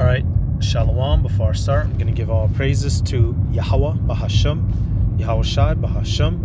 All right, Shalom. Before I start, I'm going to give all praises to Yahweh Bahasham, Yahweh Shai Bahasham,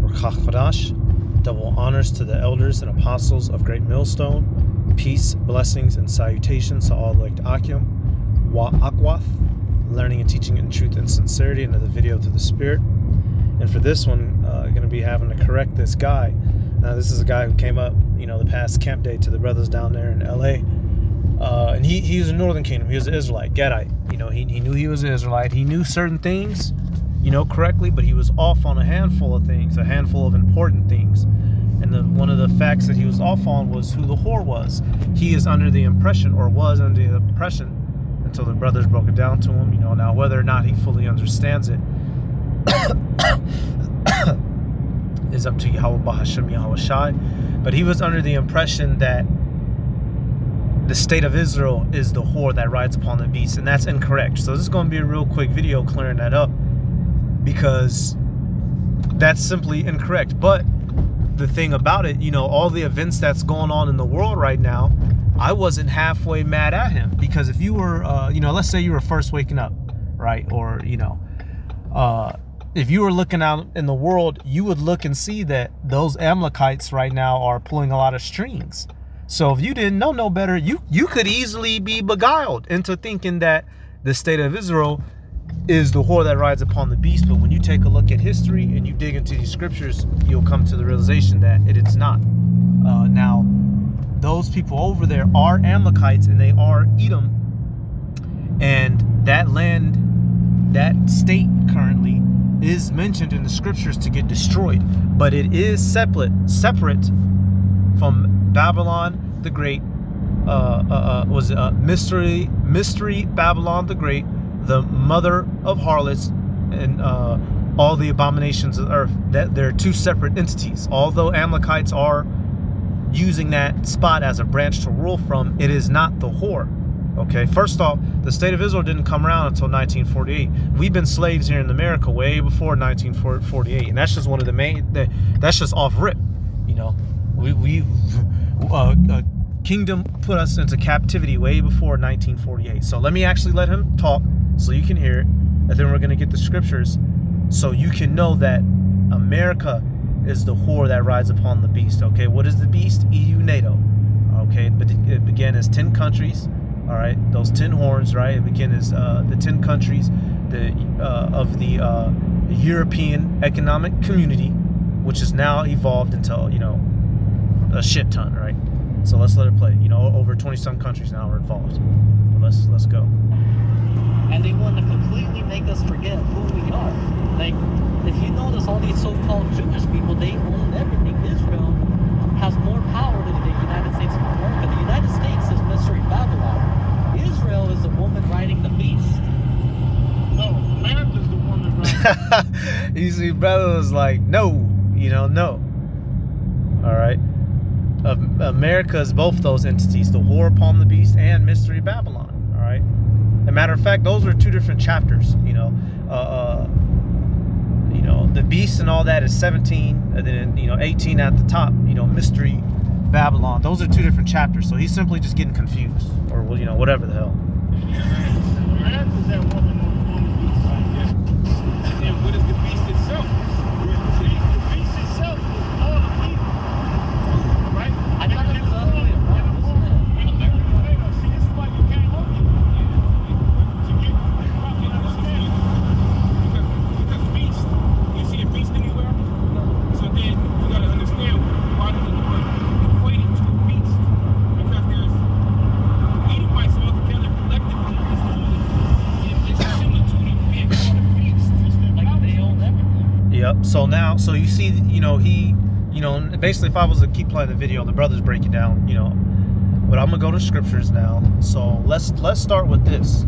Rakach Kodash. Double honors to the elders and apostles of Great Millstone. Peace, blessings, and salutations to all elect Akim. Wa Akwath, learning and teaching in truth and sincerity. Another video to the Spirit. And for this one, uh, going to be having to correct this guy. Now, this is a guy who came up, you know, the past camp day to the brothers down there in LA uh, and he, was a Northern Kingdom. He was an Israelite, Gadite. You know, he, he knew he was an Israelite. He knew certain things, you know, correctly, but he was off on a handful of things, a handful of important things. And the, one of the facts that he was off on was who the whore was. He is under the impression, or was under the impression, until the brothers broke it down to him. You know, now whether or not he fully understands it is up to Yahweh Bahasham Yahweh Shai. But he was under the impression that the state of Israel is the whore that rides upon the beast, and that's incorrect. So this is going to be a real quick video clearing that up because that's simply incorrect. But the thing about it, you know, all the events that's going on in the world right now, I wasn't halfway mad at him because if you were, uh, you know, let's say you were first waking up, right, or you know, uh, if you were looking out in the world, you would look and see that those Amalekites right now are pulling a lot of strings so if you didn't know no better, you you could easily be beguiled into thinking that the state of Israel is the whore that rides upon the beast. But when you take a look at history and you dig into these scriptures, you'll come to the realization that it is not. Uh, now, those people over there are Amalekites and they are Edom, and that land, that state currently is mentioned in the scriptures to get destroyed, but it is separate, separate from Babylon the Great uh, uh, uh, was uh, mystery mystery Babylon the Great, the mother of harlots, and uh, all the abominations of earth. That they're two separate entities. Although Amalekites are using that spot as a branch to rule from, it is not the whore. Okay, first off, the state of Israel didn't come around until 1948. We've been slaves here in America way before 1948, and that's just one of the main. That's just off rip. You know, we we uh, uh, kingdom put us into captivity way before 1948. So let me actually let him talk so you can hear it. And then we're going to get the scriptures so you can know that America is the whore that rides upon the beast. Okay, what is the beast? EU, NATO. Okay, but it began as 10 countries. All right, those 10 horns, right? It began as uh, the 10 countries the uh, of the uh, European Economic Community, which has now evolved into, you know, a shit ton, right? So let's let it play. You know, over 20 some countries now are involved. But let's let's go. And they want to completely make us forget who we are. Like, if you notice, all these so-called Jewish people, they own everything. Israel has more power than the United States of America. The United States is mystery Babylon. Israel is the woman riding the beast. No, America's the woman riding. you see, brother was like, no, you know, no. All right. America is both those entities, the War upon the Beast and Mystery Babylon. All right. As matter of fact, those are two different chapters. You know, uh, uh, you know, the beast and all that is 17, and then you know 18 at the top. You know, Mystery Babylon. Those are two different chapters. So he's simply just getting confused, or you know, whatever the hell. America's that woman on the beast. And then what is the beast itself? See, the beast itself is all the people. Right? I thought it was the other way around, wasn't it? See, this is why you can't hold it. To get properly understanding. Because, because beast, you see a beast anywhere? So then you gotta understand why does the word equate it to a beast? Because there's Edomites all together collectively is holy. And it's similar to them being called a beast. Like, they own everything. Yep. So now, so you see, you know, he, you know, basically, if I was to keep playing the video, the brothers break it down, you know. But I'm gonna go to scriptures now. So let's let's start with this.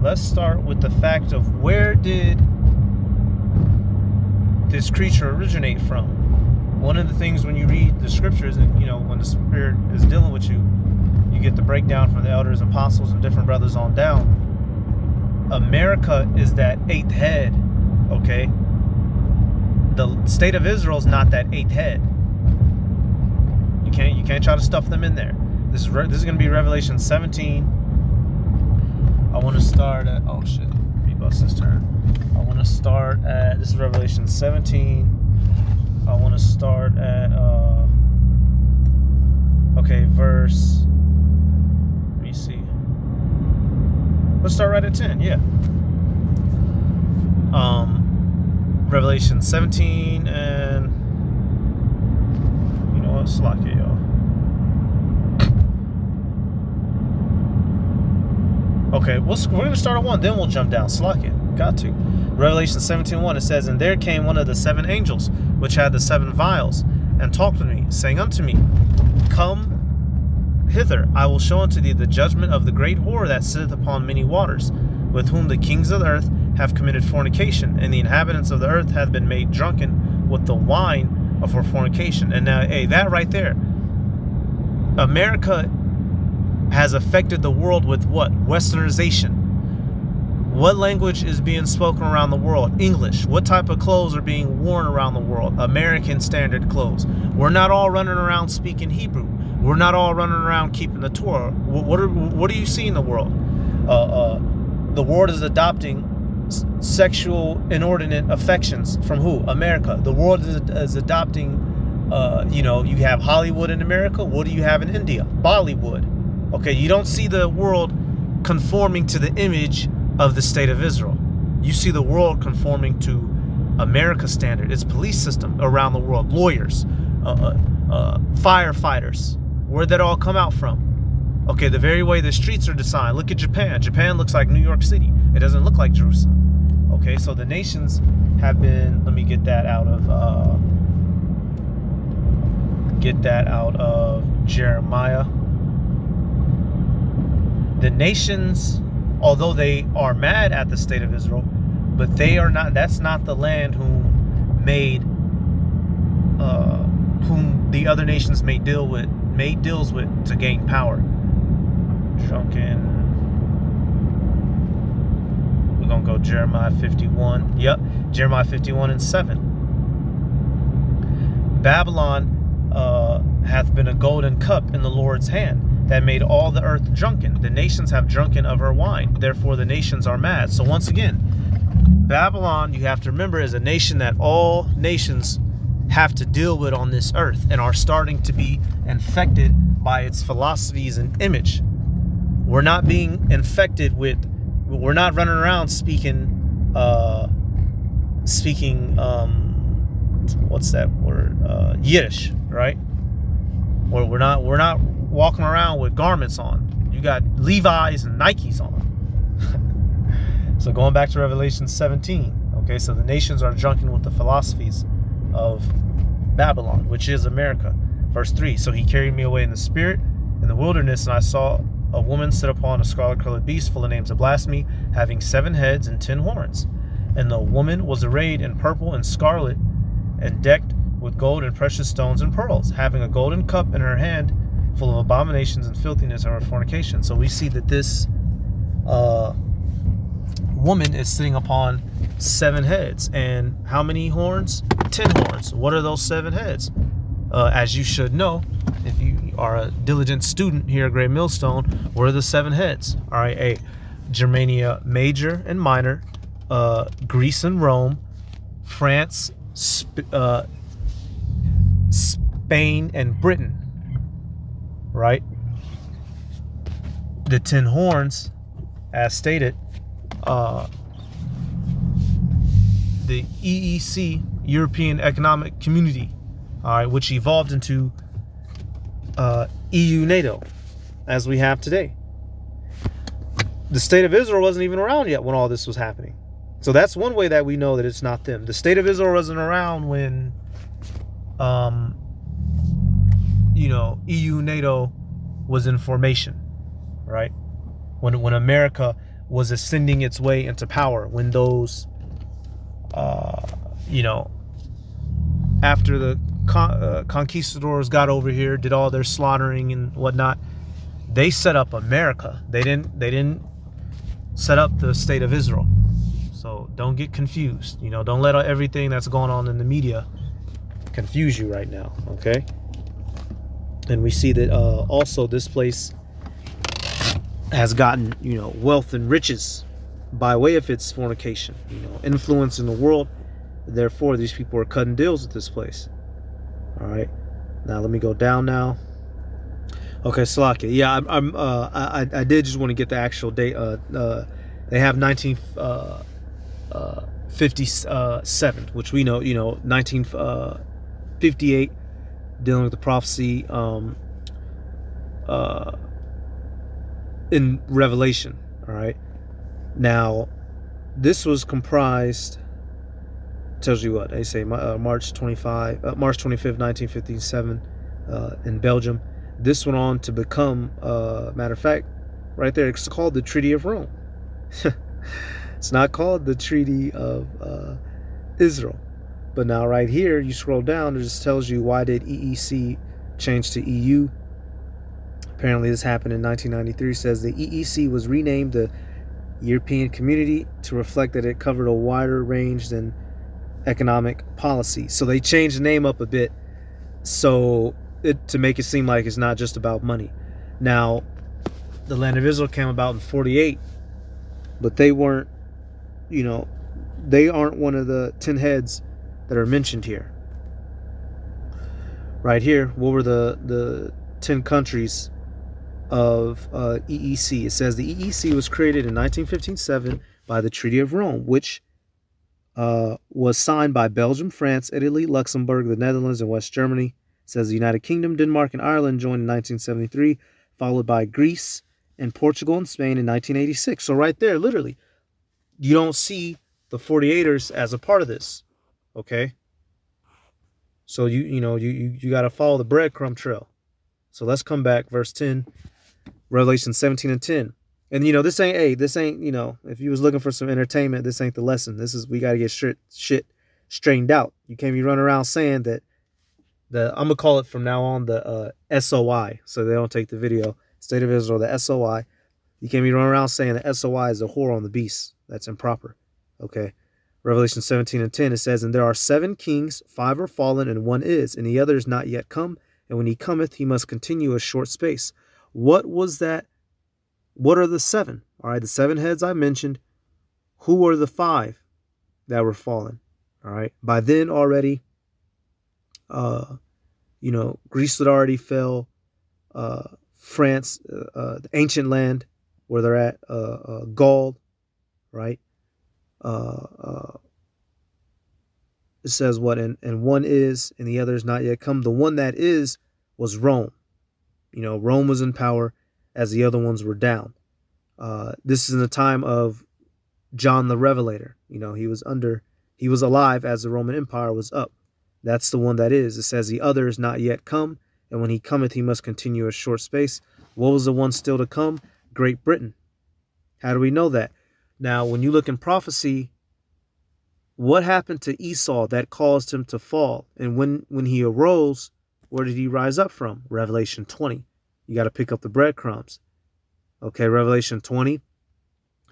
Let's start with the fact of where did this creature originate from? One of the things when you read the scriptures, and you know, when the spirit is dealing with you, you get the breakdown from the elders, apostles, and different brothers on down. America is that eighth head, okay? The state of Israel is not that eighth head. You can't you can't try to stuff them in there. This is this is going to be Revelation 17, I want to start at oh shit, let me bust this turn. I want to start at this is Revelation 17. I want to start at uh okay verse. Let me see. Let's start right at 10. Yeah. Um, Revelation 17 and you know what? Slack it, y'all. Okay, we'll, we're going to start at 1, then we'll jump down. Slack it. Got to. Revelation 17 1, it says, And there came one of the seven angels, which had the seven vials, and talked with me, saying unto me, Come hither, I will show unto thee the judgment of the great whore that sitteth upon many waters, with whom the kings of the earth have committed fornication, and the inhabitants of the earth have been made drunken with the wine of her fornication. And now, hey, that right there, America has affected the world with what? Westernization. What language is being spoken around the world? English. What type of clothes are being worn around the world? American standard clothes. We're not all running around speaking Hebrew. We're not all running around keeping the Torah. What are what do you see in the world? Uh, uh, the world is adopting sexual inordinate affections from who? America. The world is, is adopting. Uh, you know, you have Hollywood in America. What do you have in India? Bollywood. Okay, you don't see the world conforming to the image of the state of Israel. You see the world conforming to America's standard, its police system around the world, lawyers, uh, uh, uh, firefighters. Where'd that all come out from? Okay, the very way the streets are designed. Look at Japan. Japan looks like New York City. It doesn't look like Jerusalem. Okay, so the nations have been. Let me get that out of. Uh, get that out of Jeremiah. The nations, although they are mad at the state of Israel, but they are not. That's not the land whom made. Uh, whom the other nations made deal with made deals with to gain power. Drunken we're going to go Jeremiah 51. Yep, Jeremiah 51 and 7. Babylon uh, hath been a golden cup in the Lord's hand that made all the earth drunken. The nations have drunken of her wine. Therefore, the nations are mad. So, once again, Babylon, you have to remember, is a nation that all nations have to deal with on this earth and are starting to be infected by its philosophies and image. We're not being infected with we're not running around speaking uh speaking um what's that word? Uh yiddish right? Or we're not we're not walking around with garments on. You got levi's and nikes on. So going back to revelation 17 okay so the nations are drunken with the philosophies of babylon which is america. Verse 3 so he carried me away in the spirit in the wilderness and i saw a woman sit upon a scarlet colored beast full of names of blasphemy, having seven heads and ten horns. And the woman was arrayed in purple and scarlet, and decked with gold and precious stones and pearls, having a golden cup in her hand full of abominations and filthiness and fornication. So we see that this uh, woman is sitting upon seven heads. And how many horns? Ten horns. What are those seven heads? Uh, as you should know, if you are a diligent student here at Great Millstone, are the seven heads? All right, A, Germania Major and Minor, uh, Greece and Rome, France, Sp uh, Spain and Britain, right? The ten horns, as stated, uh, the EEC, European Economic Community, all right, which evolved into uh, EU NATO as we have today. The state of Israel wasn't even around yet when all this was happening. So that's one way that we know that it's not them. The state of Israel wasn't around when, um, you know, EU NATO was in formation, right? When when America was ascending its way into power, when those, uh, you know, after the con- uh, conquistadors got over here, did all their slaughtering and whatnot, they set up America. They didn't. They didn't set up the state of Israel. So don't get confused. You know, don't let everything that's going on in the media confuse you right now. Okay. And we see that uh, also this place has gotten, you know, wealth and riches by way of its fornication, you know, influence in the world. Therefore, these people are cutting deals with this place. All right. Now let me go down now. Okay, Slovakia. Yeah, I'm. I'm uh, I I did just want to get the actual date. Uh, uh, they have 1957, uh, uh, which we know, you know, 1958, uh, dealing with the prophecy um, uh, in Revelation. All right. Now, this was comprised. Tells you what they say. Uh, March 25, uh, March 25th, 1957, uh, in Belgium. This went on to become, uh, matter of fact, right there. It's called the Treaty of Rome. it's not called the Treaty of uh, Israel. But now right here, you scroll down, it just tells you why did EEC change to EU. Apparently this happened in 1993. It says the EEC was renamed the European Community to reflect that it covered a wider range than economic policy. So they changed the name up a bit so it, to make it seem like it's not just about money. Now, the land of Israel came about in 48 but they weren't, you know, they aren't one of the 10 heads that are mentioned here. Right here, what were the, the 10 countries of uh, EEC? It says the EEC was created in 1957 by the Treaty of Rome, which uh, was signed by Belgium, France, Italy, Luxembourg, the Netherlands, and West Germany. It says the United Kingdom, Denmark, and Ireland joined in 1973, followed by Greece, and Portugal and Spain in 1986. So right there, literally, you don't see the 48ers as a part of this. Okay. So you you know you you, you got to follow the breadcrumb trail. So let's come back, verse 10, Revelation 17 and 10. And you know this ain't hey this ain't you know if you was looking for some entertainment this ain't the lesson. This is we got to get shit shit straightened out. You can't be running around saying that the I'm gonna call it from now on the uh, SOI so they don't take the video State of Israel, the SOI. You can't be running around saying the SOI is a whore on the beast. That's improper. Okay. Revelation 17 and 10, it says, And there are seven kings, five are fallen, and one is, and the other is not yet come. And when he cometh, he must continue a short space. What was that? What are the seven? All right, the seven heads I mentioned. Who are the five that were fallen? All right. By then already, uh, you know, Greece had already fell. Uh, France, uh, uh, the ancient land where they're at, uh, uh Gaul, right? Uh, uh, it says what, and, and one is, and the other is not yet come. The one that is was Rome. You know, Rome was in power as the other ones were down. Uh, this is in the time of John the Revelator. You know, he was under, he was alive as the Roman Empire was up. That's the one that is. It says the other is not yet come and when he cometh, he must continue a short space. What was the one still to come? Great Britain. How do we know that? Now, when you look in prophecy, what happened to Esau that caused him to fall? And when, when he arose, where did he rise up from? Revelation 20. You got to pick up the breadcrumbs. Okay, Revelation 20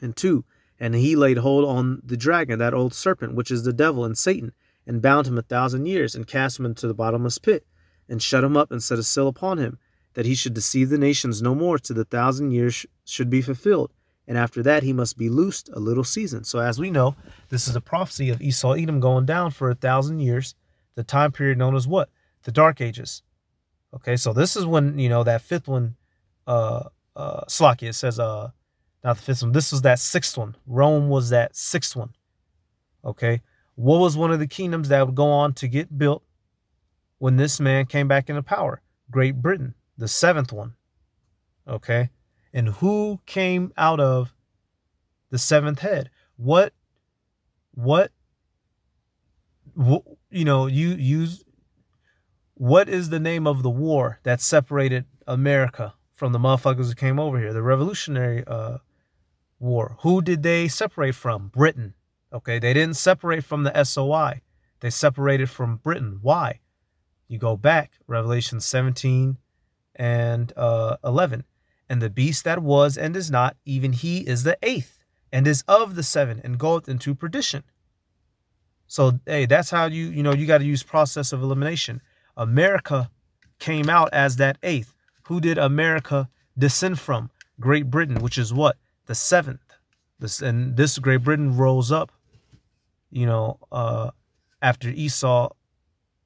and 2. And he laid hold on the dragon, that old serpent, which is the devil and Satan, and bound him a thousand years, and cast him into the bottomless pit and shut him up and set a seal upon him, that he should deceive the nations no more till the thousand years should be fulfilled. And after that, he must be loosed a little season. So, as we know, this is a prophecy of Esau Edom going down for a thousand years, the time period known as what? The Dark Ages. Okay, so this is when, you know, that fifth one, uh, uh, Slakia says, uh, not the fifth one, this was that sixth one. Rome was that sixth one. Okay, what was one of the kingdoms that would go on to get built when this man came back into power? Great Britain, the seventh one. Okay. And who came out of the seventh head? What, what, what you know, you use, what is the name of the war that separated America from the motherfuckers who came over here? The Revolutionary uh, War. Who did they separate from? Britain. Okay. They didn't separate from the SOI. They separated from Britain. Why? You go back, Revelation 17 and uh, 11. And the beast that was and is not, even he is the eighth, and is of the seven, and goeth into perdition. So, hey, that's how you, you know, you got to use process of elimination. America came out as that eighth. Who did America descend from? Great Britain, which is what the seventh. This and this Great Britain rose up, you know, uh, after Esau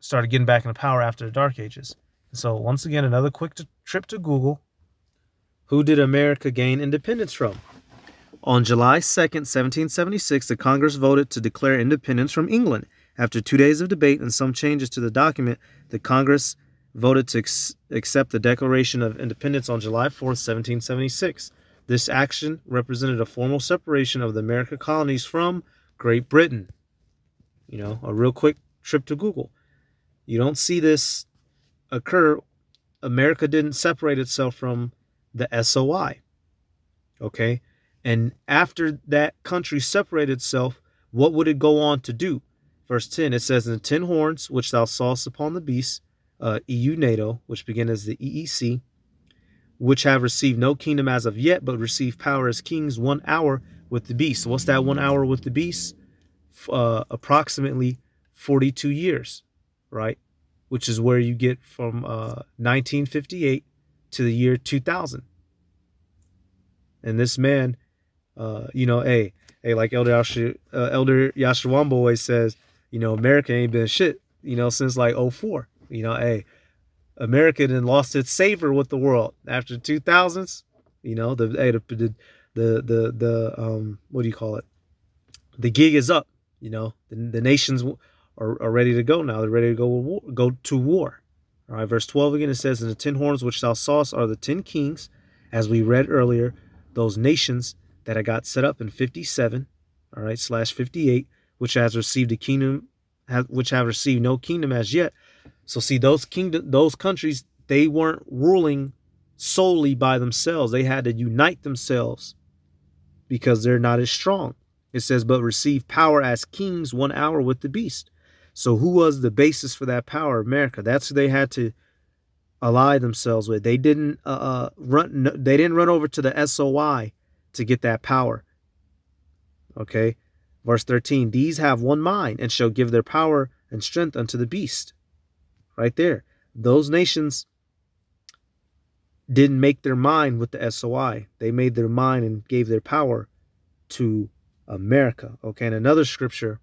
started getting back into power after the Dark Ages. So once again, another quick trip to Google. Who did America gain independence from? On July 2nd, 1776, the Congress voted to declare independence from England. After two days of debate and some changes to the document, the Congress voted to ex- accept the Declaration of Independence on July 4th, 1776. This action represented a formal separation of the American colonies from Great Britain. You know, a real quick trip to Google. You don't see this occur. America didn't separate itself from the SOI. Okay? And after that country separated itself, what would it go on to do? Verse 10, it says, And the ten horns which thou sawest upon the beast, uh, EU NATO, which begin as the EEC, which have received no kingdom as of yet, but receive power as kings one hour with the beast. What's that one hour with the beast? Uh, approximately 42 years, right? Which is where you get from uh, 1958 to the year 2000. And this man, uh, you know, hey, hey, like Elder Yasha, uh, Elder Yashawamba always says, you know, America ain't been shit, you know, since like 04. You know, hey, America then lost its savor with the world after the 2000s. You know, the hey, the the the the, the um what do you call it? The gig is up. You know, the, the nations are, are ready to go now. They're ready to go go to war. All right, verse 12 again it says, "And the ten horns which thou sawest are the ten kings, as we read earlier, those nations that I got set up in 57, all right, slash 58, which has received a kingdom, have, which have received no kingdom as yet. So see, those kingdom, those countries, they weren't ruling solely by themselves. They had to unite themselves because they're not as strong. It says, but receive power as kings one hour with the beast. So who was the basis for that power? America. That's who they had to ally themselves with. They didn't uh, uh run. They didn't run over to the SOI to get that power. Okay, verse thirteen. These have one mind and shall give their power and strength unto the beast. Right there, those nations didn't make their mind with the SOI. They made their mind and gave their power to America. Okay, and another scripture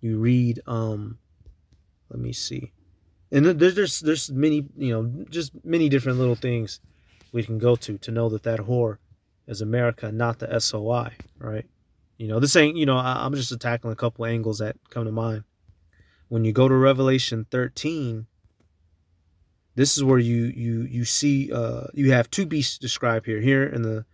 you read um let me see. And there's there's there's many, you know, just many different little things we can go to to know that that whore is America, not the SOI, right? You know, this ain't, you know, I, I'm just tackling a couple angles that come to mind. When you go to Revelation 13, this is where you you you see uh you have two beasts described here here in the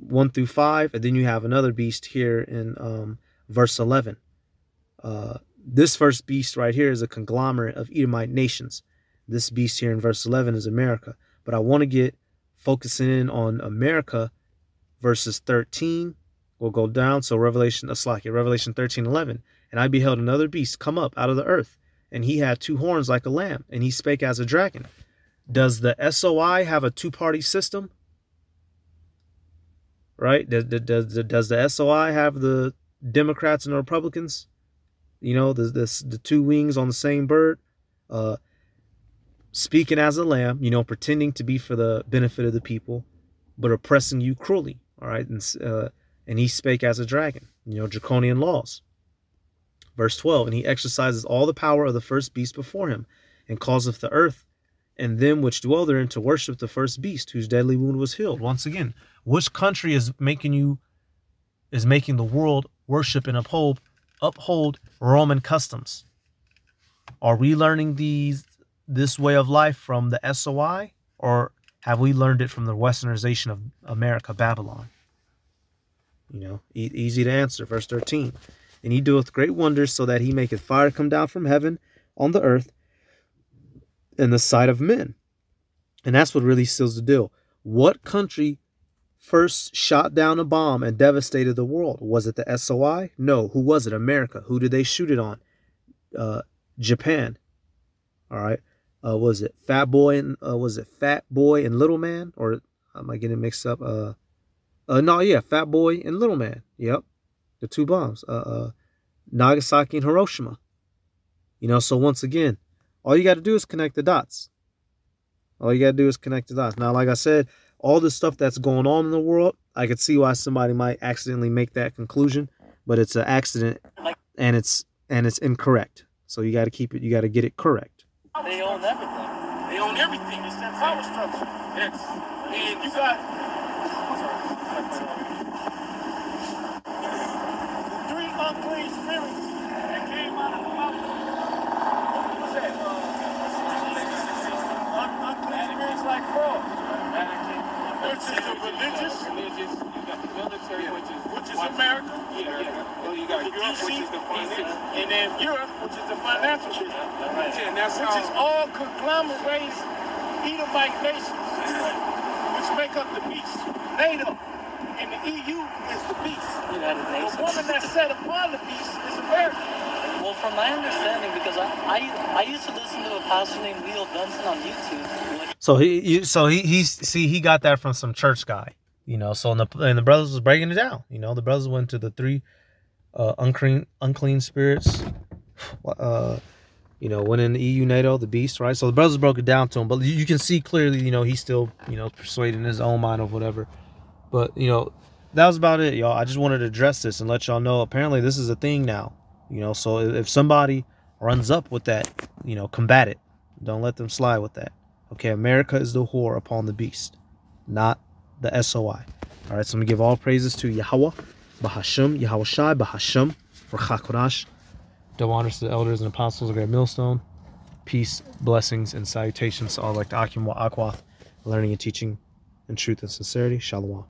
1 through 5 and then you have another beast here in um verse 11 uh this first beast right here is a conglomerate of Edomite nations. This beast here in verse 11 is America. But I want to get focusing in on America verses 13 we'll go down so Revelation Aslaki Revelation 13 11 and I beheld another beast come up out of the earth and he had two horns like a lamb, and he spake as a dragon. Does the SOI have a two party system? Right? Does, does, does the SOI have the Democrats and the Republicans? You know, the, the, the two wings on the same bird? Uh, speaking as a lamb, you know, pretending to be for the benefit of the people, but oppressing you cruelly. All right. And, uh, and he spake as a dragon, you know, draconian laws. Verse 12, and he exercises all the power of the first beast before him, and causeth the earth and them which dwell therein to worship the first beast, whose deadly wound was healed. Once again, which country is making you is making the world worship and uphold uphold Roman customs? Are we learning these this way of life from the SOI, or have we learned it from the westernization of America, Babylon? You know, e- easy to answer. Verse 13 and he doeth great wonders, so that he maketh fire come down from heaven on the earth in the sight of men. And that's what really seals the deal. What country first shot down a bomb and devastated the world? Was it the SOI? No. Who was it? America. Who did they shoot it on? Uh, Japan. All right. Uh, was it Fat Boy and uh, was it Fat Boy and Little Man? Or am I getting mixed up? Uh, no, yeah, Fat Boy and Little Man. Yep the two bombs, uh, uh, Nagasaki and Hiroshima. You know, so once again, all you got to do is connect the dots. All you got to do is connect the dots. Now, like I said, all the stuff that's going on in the world, I could see why somebody might accidentally make that conclusion, but it's an accident and it's and it's incorrect. So you got to keep it. You got to get it correct. They own everything. They own everything. It's that power structure. Yes. And you got the three unclean spirits that came out of the mouth. What was that? Un- unclean spirits like fraud. Which is the religious, religious, you got the military, which is which is America. Yeah, yeah. Well, you got The Europe, which is the finance. and then Europe, which is the financial system. Yeah, and that's which is all conglomerates Edomite nations, which make up the beast. NATO and the EU is the beast. United Nations. The Nations. woman that's set upon the beast is America. Well, from my understanding, because I, I, I used to listen to a pastor named Leo Benson on YouTube. So he, you, so he, he's see he got that from some church guy, you know. So and the and the brothers was breaking it down, you know. The brothers went to the three uh, unclean unclean spirits, uh, you know, went in the EU, NATO, the beast, right? So the brothers broke it down to him, but you, you can see clearly, you know, he's still, you know, persuading his own mind of whatever. But you know, that was about it, y'all. I just wanted to address this and let y'all know. Apparently, this is a thing now, you know. So if, somebody runs up with that, you know, combat it. Don't let them slide with that. Okay, America is the whore upon the beast, not the SOI. All right, so I'm gonna give all praises to Yahweh, Bahasham, Yahweh Shai, Bahasham, for Chakorash. Double honors to the elders and apostles of Great Millstone. Peace, blessings, and salutations to all like the Akim wa Akwath, learning and teaching in truth and sincerity. Shalom.